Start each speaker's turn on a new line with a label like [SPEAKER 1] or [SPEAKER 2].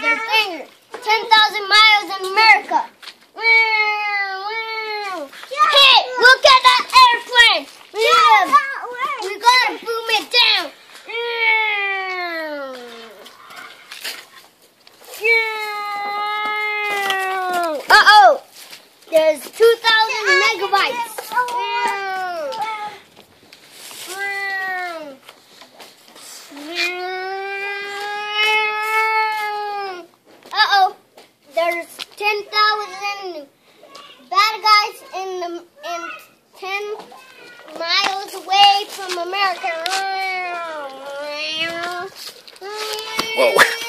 [SPEAKER 1] miles in England, 10,000 miles in America.
[SPEAKER 2] Hey, look
[SPEAKER 1] at that airplane.
[SPEAKER 2] We gotta
[SPEAKER 1] boom it down. Uh-oh, there's 2,000 megabytes. 10,000 bad guys in the in 10 miles away from America. Whoa.